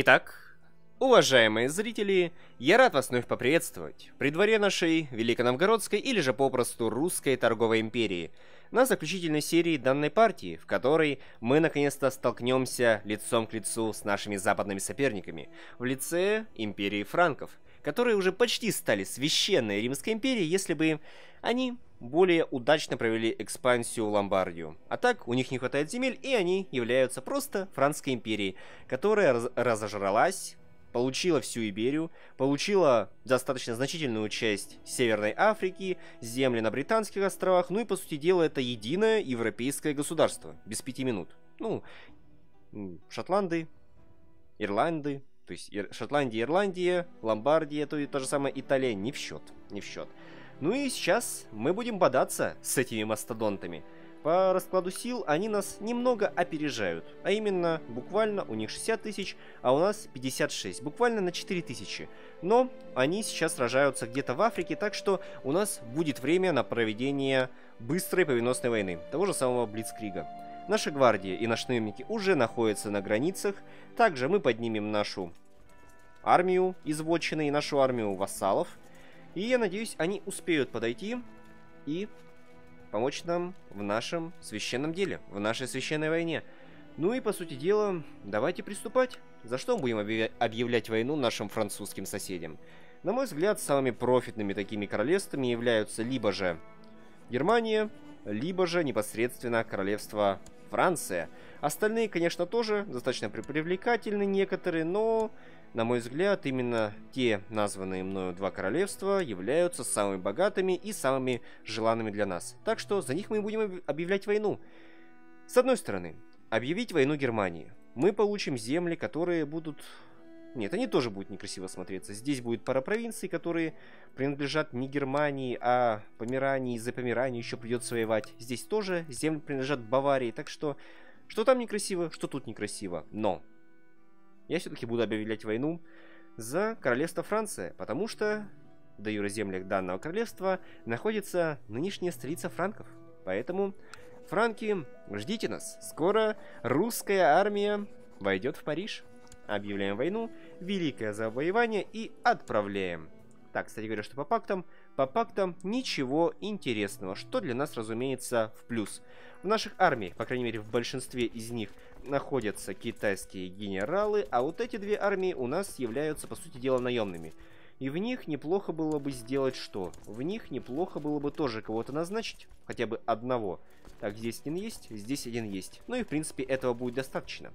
Итак, уважаемые зрители, я рад вас вновь поприветствовать при дворе нашей Великоновгородской или же попросту Русской торговой империи на заключительной серии данной партии, в которой мы наконец-то столкнемся лицом к лицу с нашими западными соперниками в лице империи франков, которые уже почти стали священной Римской империей, если бы они более удачно провели экспансию в Ломбардию. А так, у них не хватает земель, и они являются просто Франкской империей, которая раз разожралась, получила всю Иберию, получила достаточно значительную часть Северной Африки, земли на Британских островах, ну и, по сути дела, это единое европейское государство, без пяти минут. Ну, Шотланды, Ирланды, то есть Шотландия, Ирландия, Ломбардия, то и та же самая Италия, не в счет, не в счет. Ну и сейчас мы будем бодаться с этими мастодонтами. По раскладу сил они нас немного опережают, а именно буквально у них 60 тысяч, а у нас 56, буквально на 4 тысячи. Но они сейчас сражаются где-то в Африке, так что у нас будет время на проведение быстрой повиносной войны, того же самого Блицкрига. Наша гвардия и наши наемники уже находятся на границах, также мы поднимем нашу армию из и нашу армию вассалов, и я надеюсь, они успеют подойти и помочь нам в нашем священном деле, в нашей священной войне. Ну и, по сути дела, давайте приступать. За что мы будем объявлять войну нашим французским соседям? На мой взгляд, самыми профитными такими королевствами являются либо же Германия, либо же непосредственно королевство Франция. Остальные, конечно, тоже достаточно привлекательны некоторые, но на мой взгляд, именно те названные мною два королевства являются самыми богатыми и самыми желанными для нас. Так что за них мы будем объявлять войну. С одной стороны, объявить войну Германии. Мы получим земли, которые будут... Нет, они тоже будут некрасиво смотреться. Здесь будет пара провинций, которые принадлежат не Германии, а Померании. Из-за Померании еще придется воевать. Здесь тоже земли принадлежат Баварии. Так что, что там некрасиво, что тут некрасиво. Но я все-таки буду объявлять войну за королевство Франция, потому что в до землях данного королевства находится нынешняя столица франков. Поэтому, франки, ждите нас. Скоро русская армия войдет в Париж. Объявляем войну, великое завоевание и отправляем. Так, кстати говоря, что по пактам? По пактам ничего интересного, что для нас, разумеется, в плюс. В наших армиях, по крайней мере в большинстве из них, находятся китайские генералы, а вот эти две армии у нас являются, по сути дела, наемными. И в них неплохо было бы сделать что? В них неплохо было бы тоже кого-то назначить, хотя бы одного. Так, здесь один есть, здесь один есть. Ну и, в принципе, этого будет достаточно.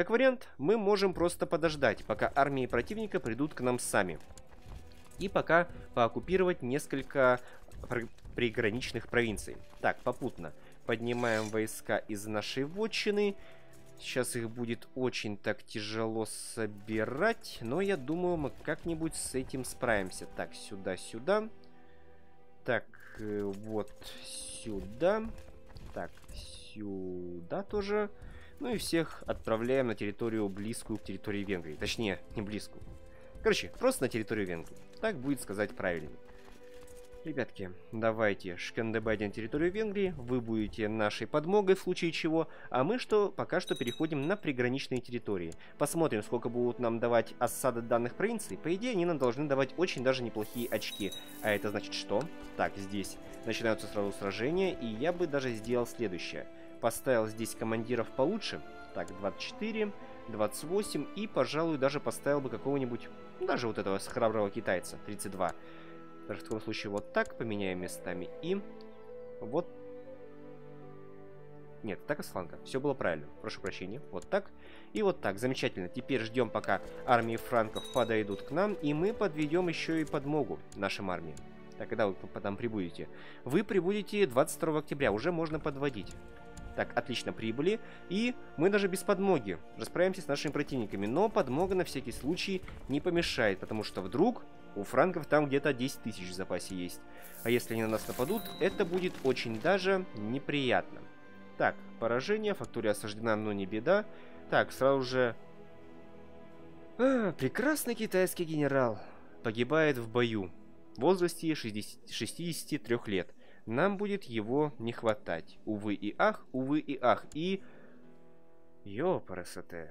Как вариант, мы можем просто подождать, пока армии противника придут к нам сами. И пока пооккупировать несколько приграничных провинций. Так, попутно поднимаем войска из нашей вотчины. Сейчас их будет очень так тяжело собирать, но я думаю, мы как-нибудь с этим справимся. Так, сюда, сюда. Так, э, вот сюда. Так, сюда тоже. Ну и всех отправляем на территорию близкую к территории Венгрии. Точнее, не близкую. Короче, просто на территорию Венгрии. Так будет сказать правильнее. Ребятки, давайте шкандебайте на территорию Венгрии, вы будете нашей подмогой в случае чего, а мы что, пока что переходим на приграничные территории. Посмотрим, сколько будут нам давать осады данных провинций. По идее, они нам должны давать очень даже неплохие очки. А это значит что? Так, здесь начинаются сразу сражения, и я бы даже сделал следующее. Поставил здесь командиров получше. Так, 24, 28, и, пожалуй, даже поставил бы какого-нибудь, даже вот этого храброго китайца, 32. Даже в таком случае вот так поменяем местами. И вот... Нет, так и с фланга. Все было правильно. Прошу прощения. Вот так. И вот так. Замечательно. Теперь ждем, пока армии франков подойдут к нам. И мы подведем еще и подмогу нашим армиям. Так, когда вы там прибудете? Вы прибудете 22 октября. Уже можно подводить. Так, отлично, прибыли. И мы даже без подмоги расправимся с нашими противниками. Но подмога на всякий случай не помешает, потому что вдруг у франков там где-то 10 тысяч в запасе есть. А если они на нас нападут, это будет очень даже неприятно. Так, поражение, фактория осаждена, но не беда. Так, сразу же... А, прекрасный китайский генерал. Погибает в бою. В возрасте 60, 63 лет. Нам будет его не хватать. Увы и ах, увы и ах. И... Ёпарасоте.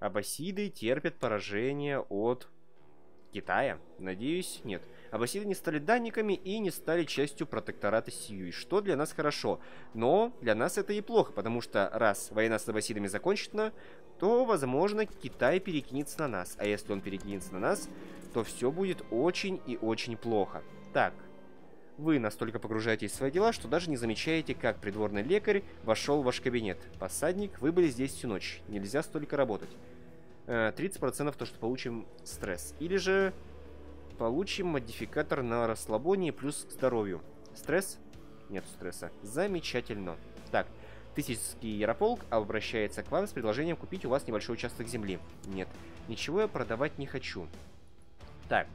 Аббасиды терпят поражение от Китая? Надеюсь, нет. Аббасиды не стали данниками и не стали частью протектората Сиюй, что для нас хорошо. Но для нас это и плохо, потому что раз война с аббасидами закончена, то, возможно, Китай перекинется на нас. А если он перекинется на нас, то все будет очень и очень плохо. Так, вы настолько погружаетесь в свои дела, что даже не замечаете, как придворный лекарь вошел в ваш кабинет. Посадник, вы были здесь всю ночь. Нельзя столько работать. 30% э, то, что получим стресс. Или же получим модификатор на расслабление плюс к здоровью. Стресс? Нет стресса. Замечательно. Так, Тысячский Ярополк обращается к вам с предложением купить у вас небольшой участок земли. Нет, ничего я продавать не хочу. Так,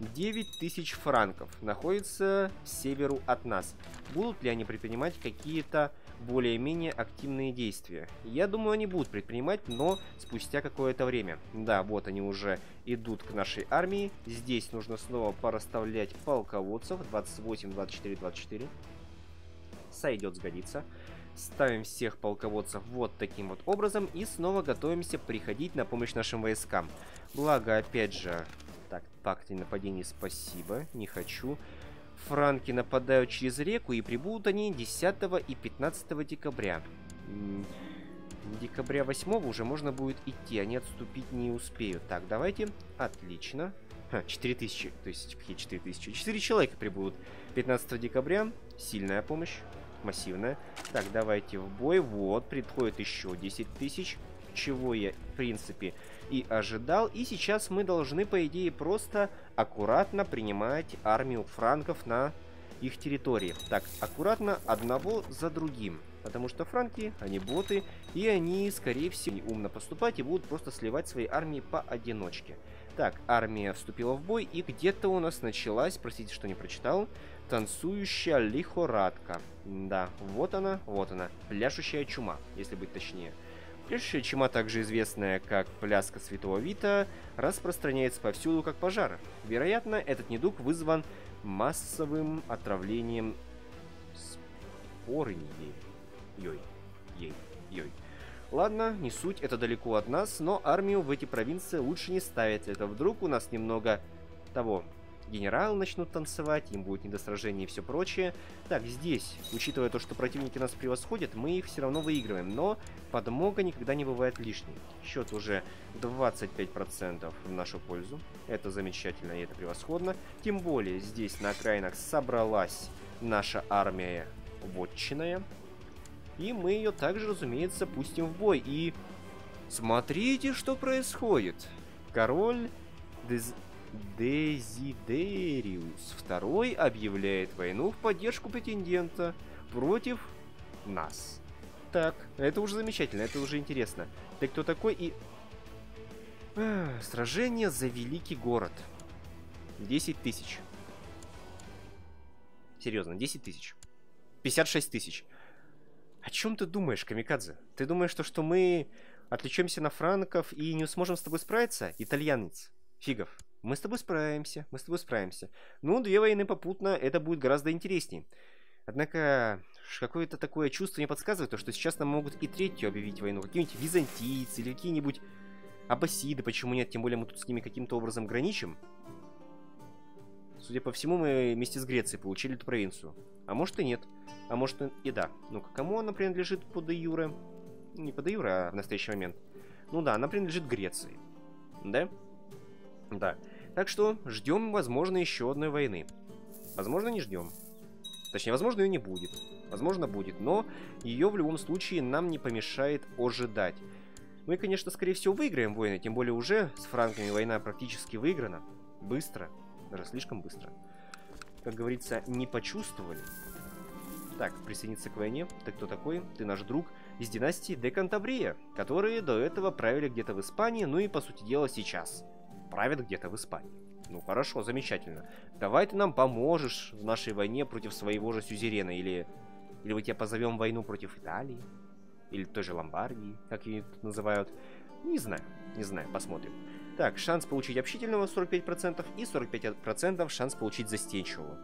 9000 франков находится к северу от нас. Будут ли они предпринимать какие-то более-менее активные действия? Я думаю, они будут предпринимать, но спустя какое-то время. Да, вот они уже идут к нашей армии. Здесь нужно снова пораставлять полководцев. 28, 24, 24. Сойдет, сгодится. Ставим всех полководцев вот таким вот образом и снова готовимся приходить на помощь нашим войскам. Благо, опять же, так, пакты нападений спасибо, не хочу. Франки нападают через реку, и прибудут они 10 и 15 декабря. Декабря 8 уже можно будет идти, они отступить не успеют. Так, давайте. Отлично. Ха, 4000, то есть какие 4000? 4 человека прибудут 15 декабря. Сильная помощь, массивная. Так, давайте в бой. Вот, приходит еще 10 тысяч, чего я, в принципе, и ожидал. И сейчас мы должны, по идее, просто аккуратно принимать армию франков на их территории. Так, аккуратно одного за другим. Потому что франки, они боты, и они, скорее всего, умно поступать и будут просто сливать свои армии поодиночке. Так, армия вступила в бой, и где-то у нас началась, простите, что не прочитал, танцующая лихорадка. Да, вот она, вот она, пляшущая чума, если быть точнее. Пляшущая чума, также известная как пляска Святого Вита, распространяется повсюду как пожар. Вероятно, этот недуг вызван массовым отравлением спорней. Йой, ей, йой. Ладно, не суть, это далеко от нас, но армию в эти провинции лучше не ставить. Это вдруг у нас немного того генералы начнут танцевать, им будет не до сражений и все прочее. Так, здесь, учитывая то, что противники нас превосходят, мы их все равно выигрываем, но подмога никогда не бывает лишней. Счет уже 25% в нашу пользу. Это замечательно и это превосходно. Тем более, здесь на окраинах собралась наша армия вотчиная. И мы ее также, разумеется, пустим в бой. И смотрите, что происходит. Король. Дезидериус II объявляет войну в поддержку претендента против нас. Так, это уже замечательно, это уже интересно. Ты кто такой и... Ах, сражение за великий город. 10 тысяч. Серьезно, 10 тысяч. 56 тысяч. О чем ты думаешь, Камикадзе? Ты думаешь, что, что мы отвлечемся на франков и не сможем с тобой справиться? Итальянец. Фигов. Мы с тобой справимся, мы с тобой справимся. Ну, две войны попутно, это будет гораздо интереснее. Однако, какое-то такое чувство мне подсказывает, то, что сейчас нам могут и третью объявить войну. Какие-нибудь византийцы или какие-нибудь аббасиды, почему нет, тем более мы тут с ними каким-то образом граничим. Судя по всему, мы вместе с Грецией получили эту провинцию. А может и нет. А может и да. Ну-ка, кому она принадлежит по юре? Не по юре, а в настоящий момент. Ну да, она принадлежит Греции. Да? Да. Так что ждем, возможно, еще одной войны. Возможно, не ждем. Точнее, возможно, ее не будет. Возможно, будет, но ее в любом случае нам не помешает ожидать. Мы, конечно, скорее всего, выиграем войны, тем более уже с франками война практически выиграна. Быстро. Даже слишком быстро. Как говорится, не почувствовали. Так, присоединиться к войне. Ты кто такой? Ты наш друг из династии де Кантабрия, которые до этого правили где-то в Испании, ну и, по сути дела, сейчас правят где-то в Испании. Ну хорошо, замечательно. Давай ты нам поможешь в нашей войне против своего же сюзерена, или... Или мы тебя позовем войну против Италии, или той же Ломбардии, как ее тут называют. Не знаю, не знаю, посмотрим. Так, шанс получить общительного 45% и 45% шанс получить застенчивого.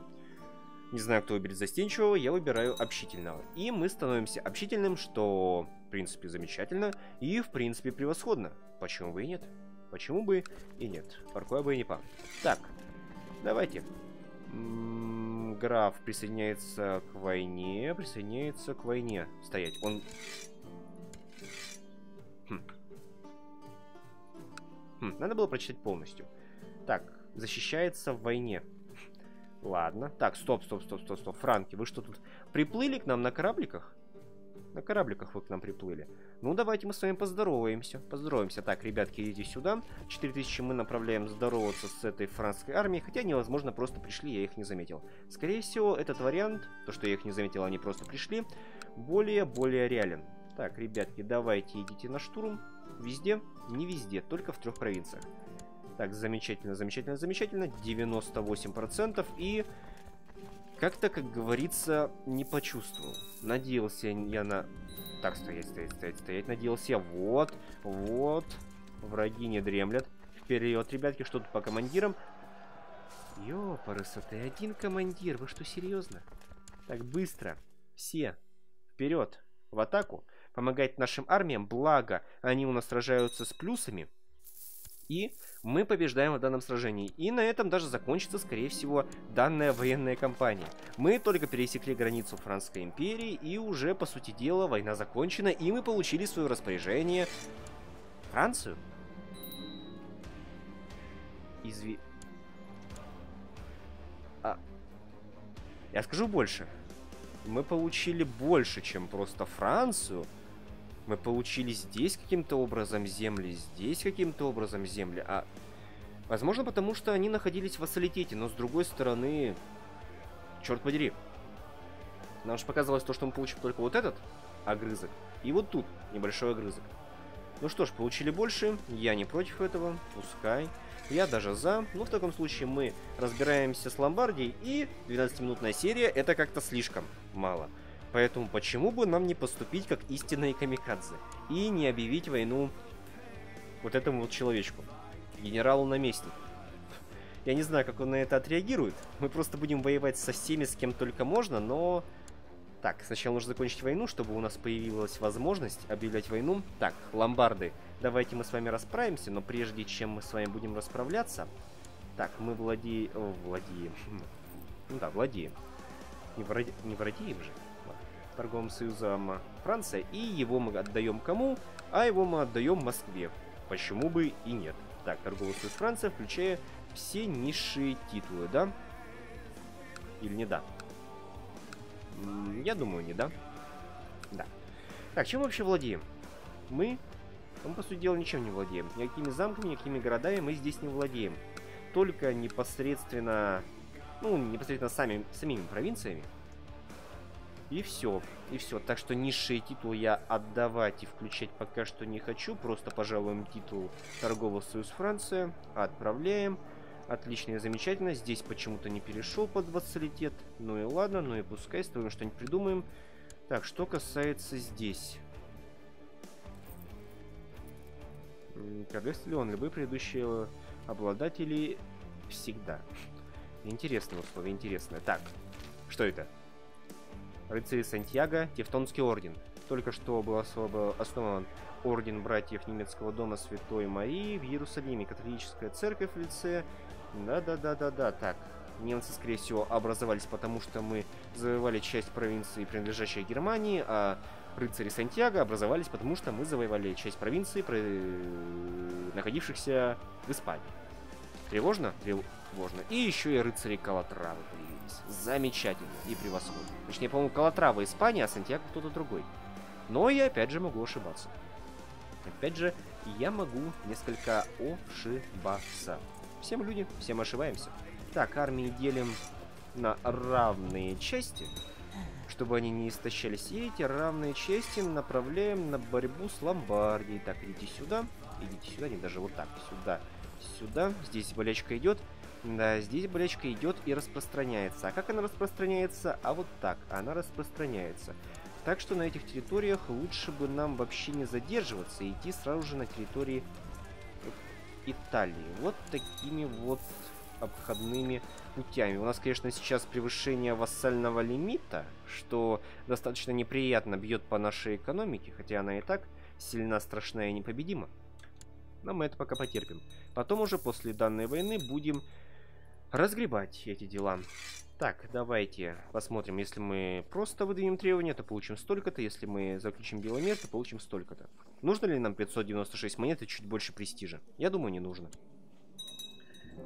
Не знаю, кто выберет застенчивого, я выбираю общительного. И мы становимся общительным, что принципе, замечательно и, в принципе, превосходно. Почему бы и нет? Почему бы и нет? Паркуя бы и не пам. Так, давайте. М -м, граф присоединяется к войне, присоединяется к войне. Стоять, он... Хм. Хм, надо было прочитать полностью. Так, защищается в войне. Ладно. Так, стоп, стоп, стоп, стоп, стоп. Франки, вы что тут приплыли к нам на корабликах? На корабликах вы к нам приплыли. Ну, давайте мы с вами поздороваемся. Поздороваемся. Так, ребятки, идите сюда. 4000 мы направляем здороваться с этой французской армией. Хотя они, возможно, просто пришли, я их не заметил. Скорее всего, этот вариант, то, что я их не заметил, они просто пришли, более-более реален. Так, ребятки, давайте идите на штурм. Везде? Не везде, только в трех провинциях. Так, замечательно, замечательно, замечательно. 98%. И как-то, как говорится, не почувствовал. Надеялся я на... Так, стоять, стоять, стоять, стоять. Надеялся. Вот, вот. Враги не дремлят. Вперед, ребятки, что тут по командирам? Ёпарасы, ты один командир. Вы что, серьезно? Так, быстро. Все. Вперед. В атаку. Помогать нашим армиям. Благо, они у нас сражаются с плюсами. И мы побеждаем в данном сражении. И на этом даже закончится, скорее всего, данная военная кампания. Мы только пересекли границу Французской империи, и уже, по сути дела, война закончена, и мы получили свое распоряжение Францию. Изви... А... Я скажу больше. Мы получили больше, чем просто Францию, мы получили здесь каким-то образом земли, здесь каким-то образом земли, а... Возможно, потому что они находились в вассалитете, но с другой стороны... Черт подери. Нам же показалось то, что мы получим только вот этот огрызок, и вот тут небольшой огрызок. Ну что ж, получили больше, я не против этого, пускай. Я даже за. Ну, в таком случае мы разбираемся с Ломбардией, и 12-минутная серия это как-то слишком мало. Поэтому почему бы нам не поступить как истинные камикадзе и не объявить войну вот этому вот человечку, генералу-наместнику. Я не знаю, как он на это отреагирует. Мы просто будем воевать со всеми, с кем только можно, но... Так, сначала нужно закончить войну, чтобы у нас появилась возможность объявлять войну. Так, ломбарды, давайте мы с вами расправимся, но прежде чем мы с вами будем расправляться... Так, мы владеем... владеем... Ну да, владеем. Не, вроде... не владеем же торговым союзом Франция, и его мы отдаем кому? А его мы отдаем Москве. Почему бы и нет? Так, торговый союз Франция, включая все низшие титулы, да? Или не да? Я думаю, не да. Да. Так, чем вообще владеем? Мы, мы, по сути дела, ничем не владеем. Никакими замками, никакими городами мы здесь не владеем. Только непосредственно, ну, непосредственно сами, самими провинциями. И все, и все. Так что низшие титулы я отдавать и включать пока что не хочу. Просто пожалуем титул Торговый союз Франция. Отправляем. Отлично и замечательно. Здесь почему-то не перешел под вассалитет. Ну и ладно, ну и пускай, с тобой что-нибудь придумаем. Так, что касается здесь. Королевство ли он? Любые предыдущие обладатели всегда. Интересное условие, интересное. Так, что это? Рыцари Сантьяго, Тевтонский орден. Только что был основан орден братьев немецкого дома Святой Марии в Иерусалиме, католическая церковь в лице... Да-да-да-да-да, так. Немцы, скорее всего, образовались потому, что мы завоевали часть провинции, принадлежащей Германии, а рыцари Сантьяго образовались потому, что мы завоевали часть провинции, находившихся в Испании. Тревожно? Тревожно. И еще и рыцари Калатравы появились. Замечательно и превосходно. Точнее, по-моему, Калатрава Испания, а Сантьяго кто-то другой. Но я опять же могу ошибаться. Опять же, я могу несколько ошибаться. Все мы люди, все мы ошибаемся. Так, армии делим на равные части, чтобы они не истощались. И эти равные части направляем на борьбу с Ломбардией. Так, идите сюда, идите сюда, не даже вот так, сюда сюда. Здесь болячка идет. Да, здесь болячка идет и распространяется. А как она распространяется? А вот так. Она распространяется. Так что на этих территориях лучше бы нам вообще не задерживаться и идти сразу же на территории Италии. Вот такими вот обходными путями. У нас, конечно, сейчас превышение вассального лимита, что достаточно неприятно бьет по нашей экономике, хотя она и так сильна, страшна и непобедима. Но мы это пока потерпим. Потом уже после данной войны будем разгребать эти дела. Так, давайте посмотрим. Если мы просто выдвинем требования, то получим столько-то. Если мы заключим белый мир, то получим столько-то. Нужно ли нам 596 монет и чуть больше престижа? Я думаю, не нужно.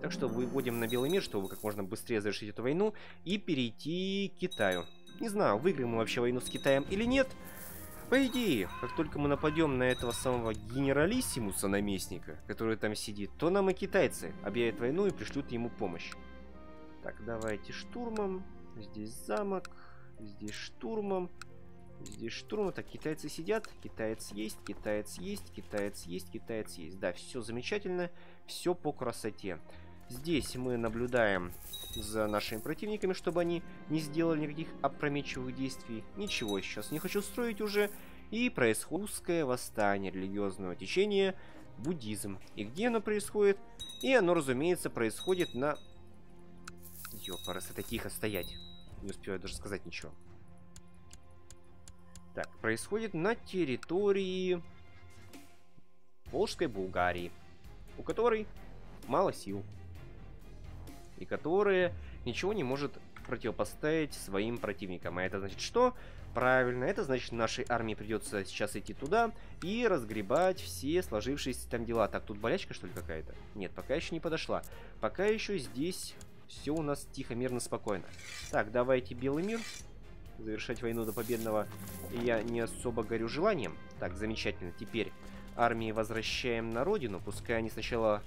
Так что выводим на белый мир, чтобы как можно быстрее завершить эту войну и перейти к Китаю. Не знаю, выиграем мы вообще войну с Китаем или нет. По идее, как только мы нападем на этого самого генералиссимуса наместника, который там сидит, то нам и китайцы объявят войну и пришлют ему помощь. Так, давайте штурмом. Здесь замок. Здесь штурмом. Здесь штурмом. Так, китайцы сидят. Китаец есть, китаец есть, китаец есть, китаец есть. Да, все замечательно. Все по красоте. Здесь мы наблюдаем за нашими противниками, чтобы они не сделали никаких опрометчивых действий. Ничего сейчас не хочу строить уже. И происходит русское восстание религиозного течения, буддизм. И где оно происходит? И оно, разумеется, происходит на... Ёпарас, это тихо стоять. Не успеваю даже сказать ничего. Так, происходит на территории Волжской Булгарии, у которой мало сил и которая ничего не может противопоставить своим противникам. А это значит что? Правильно, это значит нашей армии придется сейчас идти туда и разгребать все сложившиеся там дела. Так, тут болячка что ли какая-то? Нет, пока еще не подошла. Пока еще здесь все у нас тихо, мирно, спокойно. Так, давайте белый мир. Завершать войну до победного я не особо горю желанием. Так, замечательно. Теперь армии возвращаем на родину. Пускай они сначала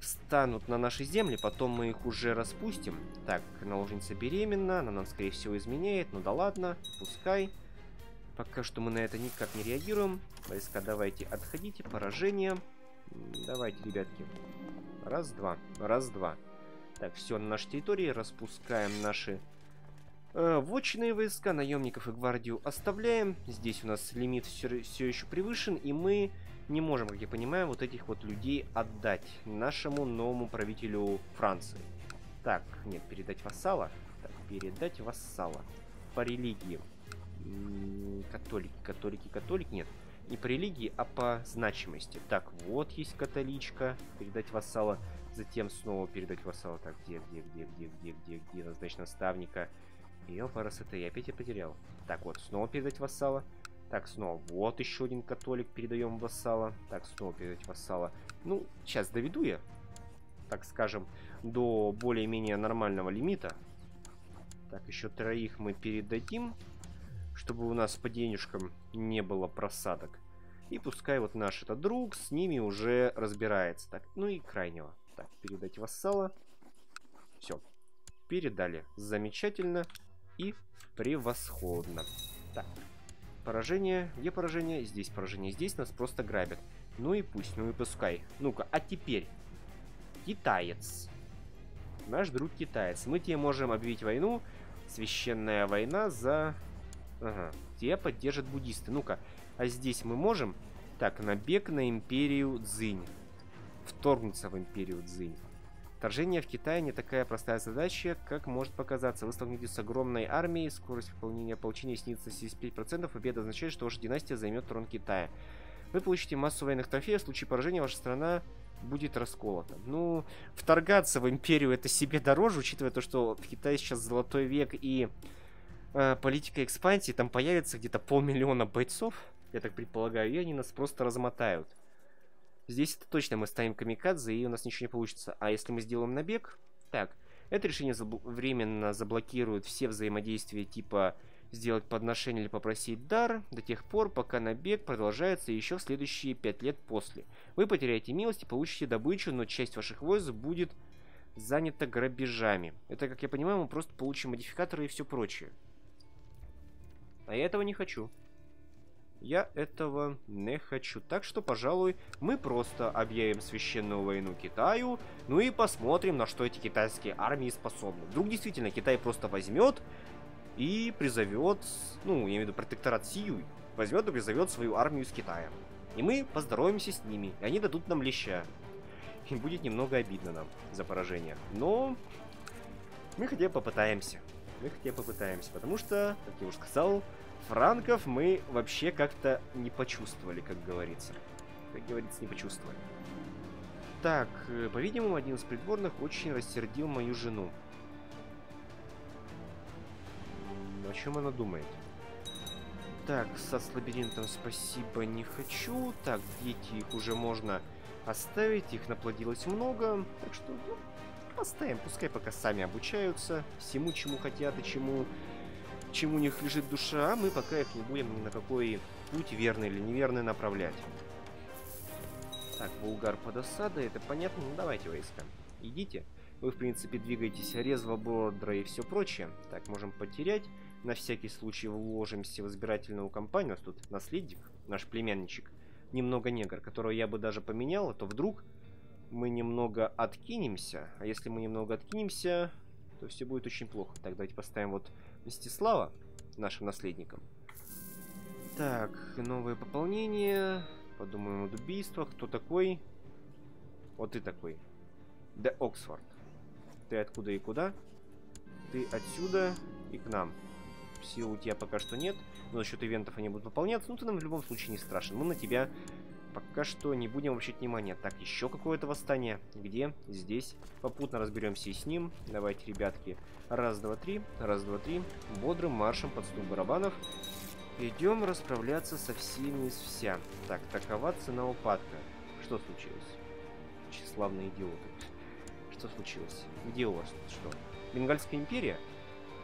встанут на наши земли, потом мы их уже распустим. Так, наложница беременна, она нам, скорее всего, изменяет. Ну да ладно, пускай. Пока что мы на это никак не реагируем. Войска, давайте, отходите. Поражение. Давайте, ребятки. Раз, два. Раз, два. Так, все, на нашей территории распускаем наши э, вотчинные войска, наемников и гвардию оставляем. Здесь у нас лимит все еще превышен, и мы не можем, как я понимаю, вот этих вот людей отдать нашему новому правителю Франции. Так, нет, передать вассала. Так, передать вассала. По религии. Католики, католики, католик, нет. Не по религии, а по значимости. Так, вот есть католичка. Передать вассала. Затем снова передать вассала. Так, где, где, где, где, где, где, где, назначить наставника. Ёпарас, это я опять я потерял. Так, вот, снова передать вассала. Так, снова. Вот еще один католик. Передаем вассала. Так, снова передать вассала. Ну, сейчас доведу я, так скажем, до более-менее нормального лимита. Так, еще троих мы передадим, чтобы у нас по денежкам не было просадок. И пускай вот наш этот друг с ними уже разбирается. Так, ну и крайнего. Так, передать вассала. Все. Передали. Замечательно и превосходно. Так, Поражение. Где поражение? Здесь поражение. Здесь нас просто грабят. Ну и пусть, ну и пускай. Ну-ка, а теперь. Китаец. Наш друг китаец. Мы тебе можем объявить войну. Священная война за... Ага. Тебя поддержат буддисты. Ну-ка, а здесь мы можем... Так, набег на империю Цзинь. Вторгнуться в империю Цзинь. Вторжение в Китай не такая простая задача, как может показаться. Вы столкнетесь с огромной армией, скорость выполнения получения снится 75%, победа означает, что ваша династия займет трон Китая. Вы получите массу военных трофеев, в случае поражения ваша страна будет расколота. Ну, вторгаться в империю это себе дороже, учитывая то, что в Китае сейчас золотой век и э, политика экспансии, там появится где-то полмиллиона бойцов, я так предполагаю, и они нас просто размотают. Здесь это точно мы ставим камикадзе, и у нас ничего не получится. А если мы сделаем набег... Так, это решение забл временно заблокирует все взаимодействия типа сделать подношение или попросить дар до тех пор, пока набег продолжается еще в следующие 5 лет после. Вы потеряете милость и получите добычу, но часть ваших войск будет занята грабежами. Это, как я понимаю, мы просто получим модификаторы и все прочее. А я этого не хочу. Я этого не хочу. Так что, пожалуй, мы просто объявим священную войну Китаю, ну и посмотрим, на что эти китайские армии способны. Вдруг действительно Китай просто возьмет и призовет, ну, я имею в виду протекторат Сиюй, возьмет и призовет свою армию из Китая. И мы поздороваемся с ними, и они дадут нам леща. И будет немного обидно нам за поражение. Но мы хотя бы попытаемся. Мы хотя бы попытаемся. Потому что, как я уже сказал, франков мы вообще как-то не почувствовали, как говорится. Как говорится, не почувствовали. Так, э, по-видимому, один из придворных очень рассердил мою жену. О чем она думает? Так, со с лабиринтом спасибо не хочу. Так, дети их уже можно оставить. Их наплодилось много. Так что, ну, оставим. Пускай пока сами обучаются. Всему, чему хотят и чему, чему у них лежит душа. Мы пока их не будем ни на какой путь верный или неверный направлять. Так, Булгар под осадой. Это понятно. Ну, давайте, войска. Идите. Вы, в принципе, двигаетесь резво, бодро и все прочее. Так, можем потерять на всякий случай вложимся в избирательную кампанию. У нас тут наследник, наш племянничек, немного негр, которого я бы даже поменял, а то вдруг мы немного откинемся. А если мы немного откинемся, то все будет очень плохо. Так, давайте поставим вот Мстислава нашим наследником. Так, новое пополнение. Подумаем об убийствах. Кто такой? Вот ты такой. Де Оксфорд. Ты откуда и куда? Ты отсюда и к нам сил у тебя пока что нет, но за счет ивентов они будут выполняться, ну ты нам в любом случае не страшен. Мы на тебя пока что не будем обращать внимания. Так, еще какое-то восстание. Где? Здесь. Попутно разберемся и с ним. Давайте, ребятки. Раз, два, три. Раз, два, три. Бодрым маршем под стук барабанов. Идем расправляться со всеми из вся. Так, такова цена упадка. Что случилось? Тщеславные идиоты. Что случилось? Где у вас что? Бенгальская империя?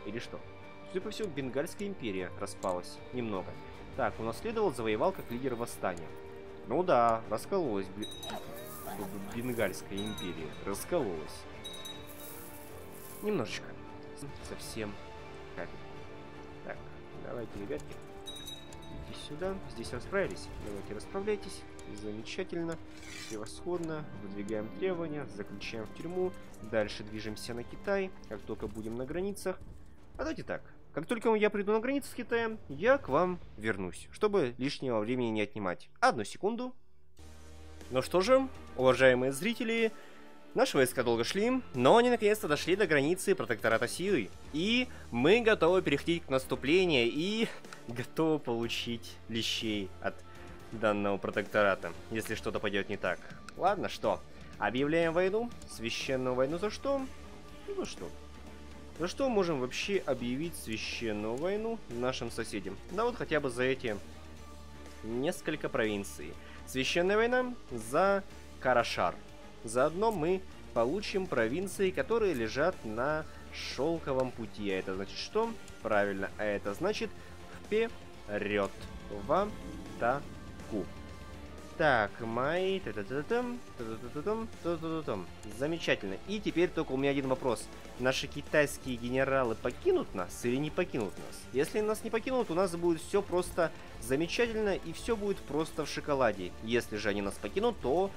Или что? Судя по всему, Бенгальская империя распалась. Немного. Так, унаследовал, завоевал как лидер восстания. Ну да, раскололась. Бенгальская империя. Раскололась. Немножечко. Совсем капельку. Так, давайте, ребятки. Идите сюда. Здесь расправились. Давайте расправляйтесь. Замечательно. Превосходно. Выдвигаем требования. Заключаем в тюрьму. Дальше движемся на Китай. Как только будем на границах. А давайте так. Как только я приду на границу с Китаем, я к вам вернусь, чтобы лишнего времени не отнимать. Одну секунду. Ну что же, уважаемые зрители, наши войска долго шли, но они наконец-то дошли до границы протектората Сиуи. И мы готовы переходить к наступлению и готовы получить лещей от данного протектората, если что-то пойдет не так. Ладно, что? Объявляем войну? Священную войну за что? Ну что, за что можем вообще объявить священную войну нашим соседям? Да вот хотя бы за эти несколько провинций. Священная война за Карашар. Заодно мы получим провинции, которые лежат на шелковом пути. А это значит что? Правильно, а это значит вперед в атаку. Так, май... Замечательно. И теперь только у меня один вопрос. Наши китайские генералы покинут нас или не покинут нас? Если нас не покинут, у нас будет все просто замечательно и все будет просто в шоколаде. Если же они нас покинут, то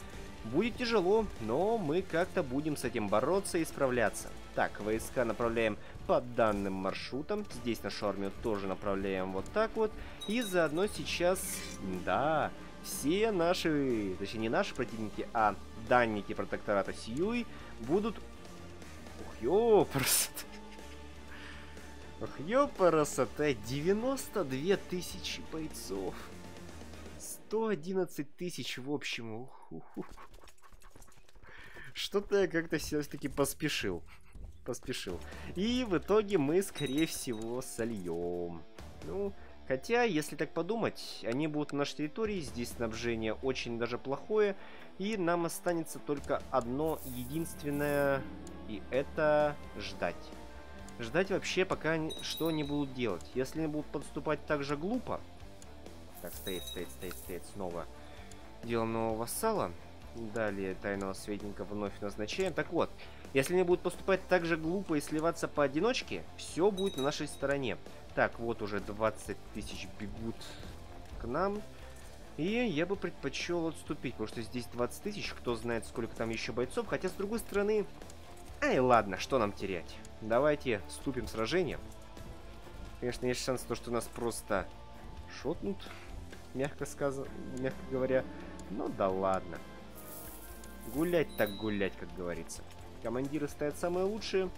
будет тяжело, но мы как-то будем с этим бороться и справляться. Так, войска направляем по данным маршрутам. Здесь нашу армию тоже направляем вот так вот. И заодно сейчас... Да, все наши, точнее не наши противники, а данники протектората Сьюи будут... Ух, ёпрст. Ох, ёпарасоте, 92 тысячи бойцов. 111 тысяч в общем. Что-то я как-то все-таки поспешил. Поспешил. И в итоге мы, скорее всего, сольем. Ну, Хотя, если так подумать, они будут на нашей территории, здесь снабжение очень даже плохое, и нам останется только одно единственное, и это ждать. Ждать вообще, пока они, что они будут делать. Если они будут подступать так же глупо... Так, стоит, стоит, стоит, стоит, снова. Делаем нового вассала. Далее тайного светника вновь назначаем. Так вот, если они будут поступать так же глупо и сливаться поодиночке, все будет на нашей стороне. Так, вот уже 20 тысяч бегут к нам. И я бы предпочел отступить, потому что здесь 20 тысяч, кто знает, сколько там еще бойцов. Хотя, с другой стороны... Ай, ладно, что нам терять? Давайте вступим в сражение. Конечно, есть шанс, то, что нас просто шотнут, мягко, сказано, мягко говоря. Ну да ладно. Гулять так гулять, как говорится. Командиры стоят самые лучшие.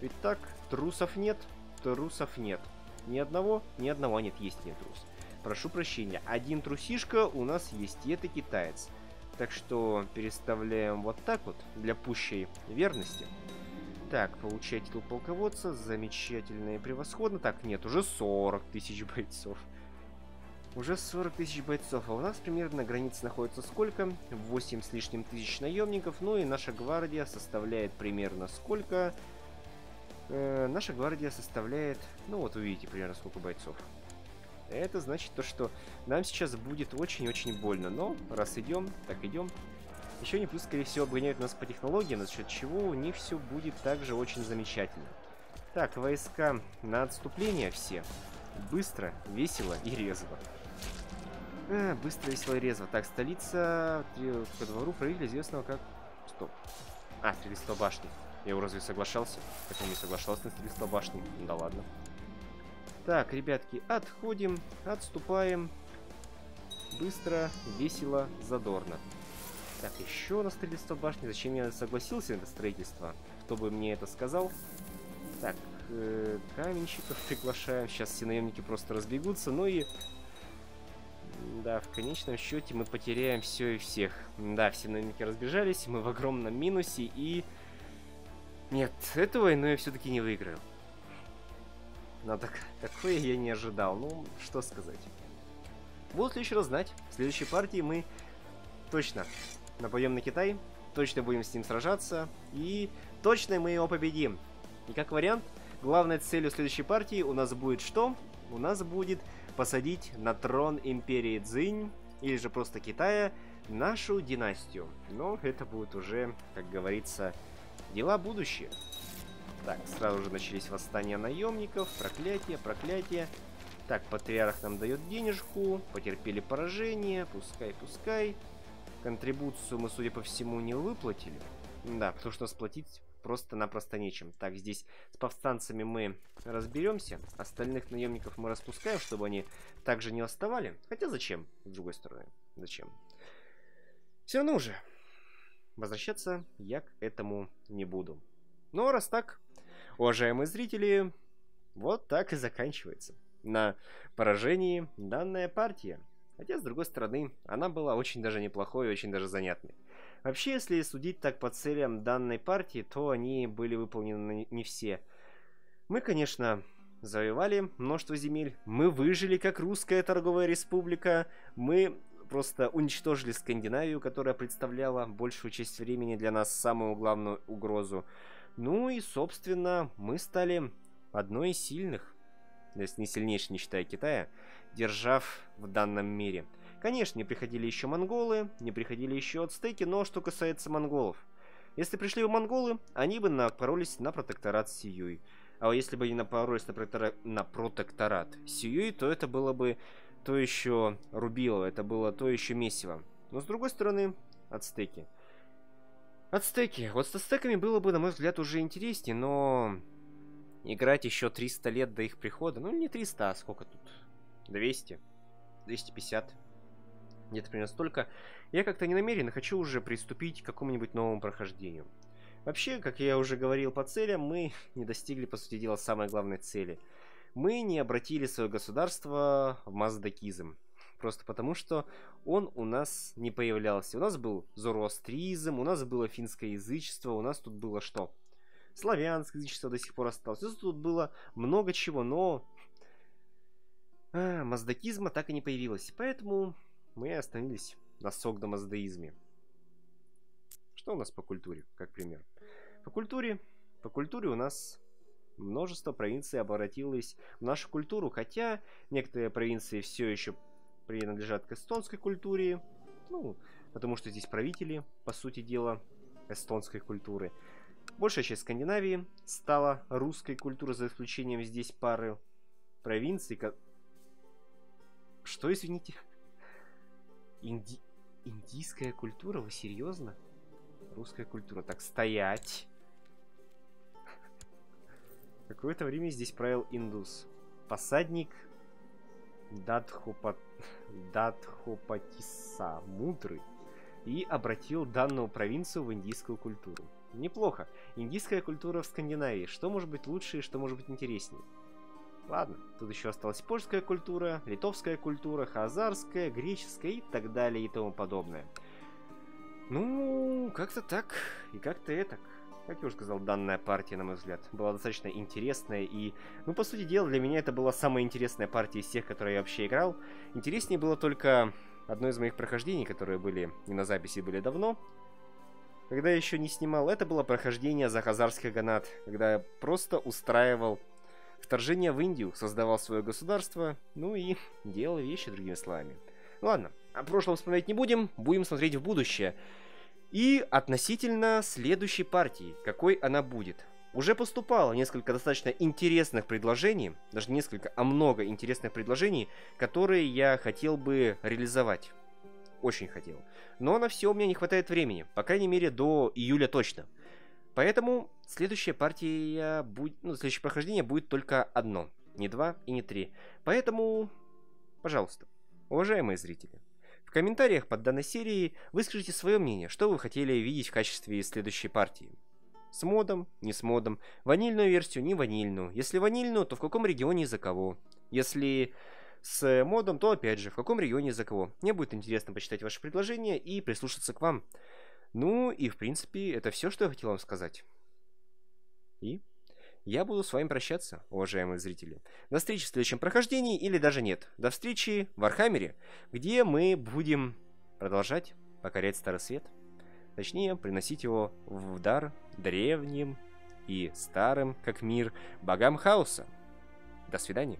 Ведь так, трусов нет, трусов нет. Ни одного, ни одного нет, есть нет трус. Прошу прощения, один трусишка у нас есть, и это китаец. Так что переставляем вот так вот, для пущей верности. Так, получать титул полководца, замечательно и превосходно. Так, нет, уже 40 тысяч бойцов. Уже 40 тысяч бойцов, а у нас примерно на границе находится сколько? 8 с лишним тысяч наемников, ну и наша гвардия составляет примерно сколько? Э, наша гвардия составляет, ну вот увидите примерно сколько бойцов. Это значит то, что нам сейчас будет очень-очень больно, но раз идем, так идем. Еще не плюс, скорее всего, обгоняют нас по технологиям, за счет чего у них все будет также очень замечательно. Так, войска на отступление все. Быстро, весело и резво. А, быстро, весело и резво. Так, столица по двору правителя известного как... Стоп. А, строительство башни. Я его разве соглашался? Так он не соглашался на строительство башни. Да ладно. Так, ребятки, отходим, отступаем. Быстро, весело, задорно. Так, еще на строительство башни. Зачем я согласился на это строительство? Кто бы мне это сказал? Так, э, каменщиков приглашаем. Сейчас все наемники просто разбегутся. Ну и... Да, в конечном счете мы потеряем все и всех. Да, все наемники разбежались, мы в огромном минусе и... Нет, эту войну я все-таки не выиграю. Но так, такое я не ожидал. Ну, что сказать. Будут ли еще раз знать. В следующей партии мы точно нападем на Китай, точно будем с ним сражаться, и точно мы его победим. И как вариант, главной целью следующей партии у нас будет что? У нас будет посадить на трон Империи Цзинь, или же просто Китая, нашу династию. Но это будет уже, как говорится, дела будущее. Так, сразу же начались восстания наемников, проклятие, проклятие. Так, патриарх нам дает денежку, потерпели поражение, пускай, пускай. Контрибуцию мы, судя по всему, не выплатили. Да, потому что сплатить просто-напросто нечем. Так, здесь с повстанцами мы разберемся. Остальных наемников мы распускаем, чтобы они также не оставали. Хотя зачем, с другой стороны? Зачем? Все равно уже. Возвращаться я к этому не буду. Но раз так, уважаемые зрители, вот так и заканчивается. На поражении данная партия. Хотя, с другой стороны, она была очень даже неплохой и очень даже занятной. Вообще, если судить так по целям данной партии, то они были выполнены не все. Мы, конечно, завоевали множество земель, мы выжили как русская торговая республика, мы просто уничтожили Скандинавию, которая представляла большую часть времени для нас самую главную угрозу. Ну и, собственно, мы стали одной из сильных, если не сильнейшей, не считая Китая, держав в данном мире. Конечно, не приходили еще монголы, не приходили еще ацтеки, но что касается монголов. Если пришли бы монголы, они бы напоролись на протекторат Сиюй. А если бы они напоролись на, протектора... на протекторат Сиюй, то это было бы то еще рубило, это было то еще месиво. Но с другой стороны, ацтеки. Ацтеки. Вот с ацтеками было бы, на мой взгляд, уже интереснее, но играть еще 300 лет до их прихода, ну не 300, а сколько тут? 200, 250, где-то примерно столько, я как-то не намерен хочу уже приступить к какому-нибудь новому прохождению. Вообще, как я уже говорил по целям, мы не достигли, по сути дела, самой главной цели. Мы не обратили свое государство в маздакизм. Просто потому, что он у нас не появлялся. У нас был зороастризм, у нас было финское язычество, у нас тут было что? Славянское язычество до сих пор осталось. Тут было много чего, но а, маздакизма так и не появилось. Поэтому мы остановились на согдомаздаизме. Что у нас по культуре, как пример? По культуре, по культуре у нас множество провинций обратилось в нашу культуру, хотя некоторые провинции все еще принадлежат к эстонской культуре, ну, потому что здесь правители, по сути дела, эстонской культуры. Большая часть Скандинавии стала русской культурой, за исключением здесь пары провинций, что, извините? Инди... Индийская культура? Вы серьезно? Русская культура. Так, стоять. Какое-то время здесь правил индус. Посадник Дадхопа... Дадхопатиса. Мудрый. и обратил данную провинцию в индийскую культуру. Неплохо. Индийская культура в Скандинавии. Что может быть лучше и что может быть интереснее? Ладно, тут еще осталась польская культура, литовская культура, хазарская, греческая и так далее и тому подобное. Ну, как-то так и как-то этак. Как я уже сказал, данная партия, на мой взгляд, была достаточно интересная и, ну, по сути дела, для меня это была самая интересная партия из тех, которые я вообще играл. Интереснее было только одно из моих прохождений, которые были не на записи, были давно. Когда я еще не снимал, это было прохождение за хазарских ганат, когда я просто устраивал вторжение в Индию, создавал свое государство, ну и делал вещи другими словами. ладно, о прошлом вспоминать не будем, будем смотреть в будущее. И относительно следующей партии, какой она будет. Уже поступало несколько достаточно интересных предложений, даже несколько, а много интересных предложений, которые я хотел бы реализовать. Очень хотел. Но на все у меня не хватает времени, по крайней мере до июля точно. Поэтому следующая партия будет, ну, следующее прохождение будет только одно, не два и не три. Поэтому, пожалуйста, уважаемые зрители, в комментариях под данной серией выскажите свое мнение, что вы хотели видеть в качестве следующей партии. С модом, не с модом, ванильную версию, не ванильную. Если ванильную, то в каком регионе и за кого. Если с модом, то опять же, в каком регионе и за кого. Мне будет интересно почитать ваши предложения и прислушаться к вам. Ну и в принципе, это все, что я хотел вам сказать. И я буду с вами прощаться, уважаемые зрители. До встречи в следующем прохождении или даже нет. До встречи в Архамере, где мы будем продолжать покорять Старый Свет. Точнее, приносить его в дар древним и старым, как мир, богам хаоса. До свидания.